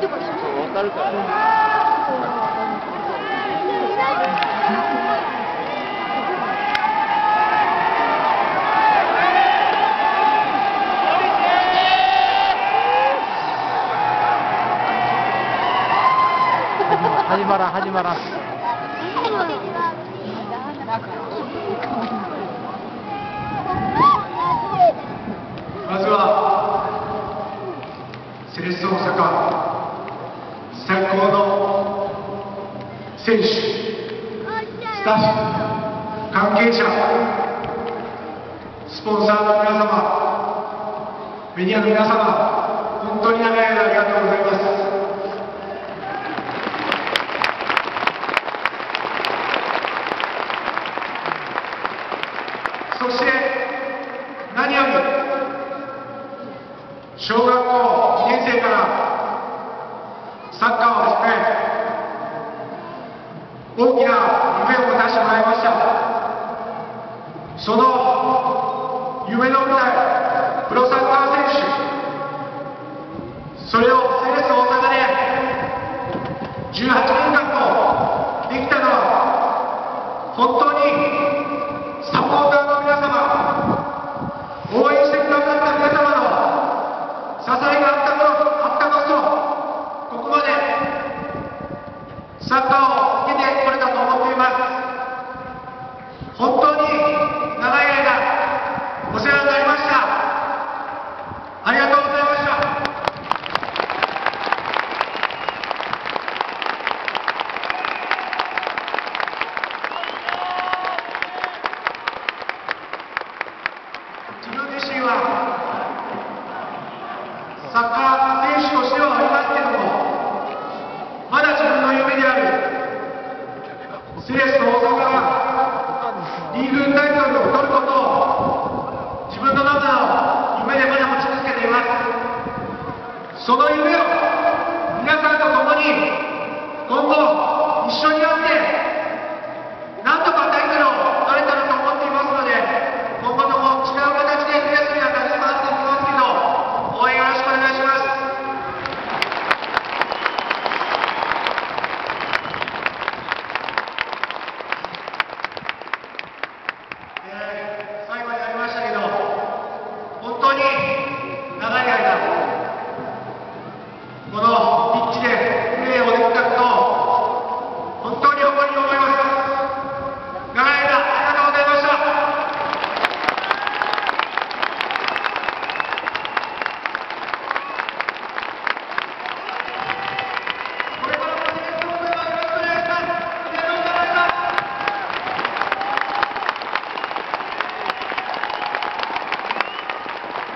ってもかるから。始まらん始まらん。選手、スタッフ、関係者、スポンサーの皆様、メディアの皆様、本当に長い間ありがとうございます。そして何より小学校2年生から大きな夢を持たせてもらいましたその夢の舞台プロサ Se estou,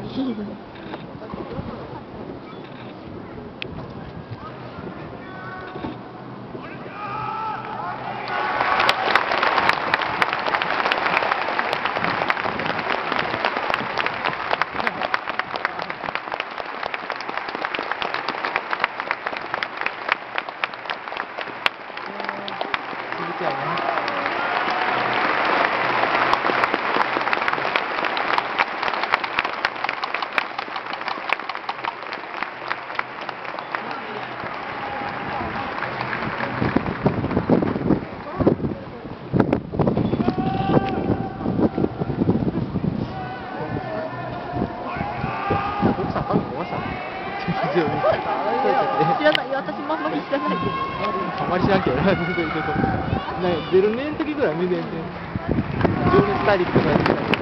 你是知らない、私もあんまり知らないです。あまり知らんけど、全然ちょっと。ね、0年の時ぐらい、全然。情熱大陸とかやってた。